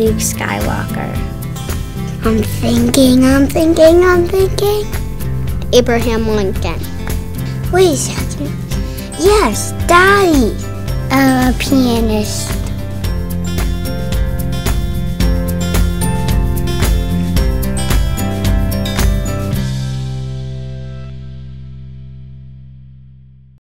Luke Skywalker. I'm thinking, I'm thinking, I'm thinking. Abraham Lincoln. Wait a second. Yes, Daddy. Uh, a pianist.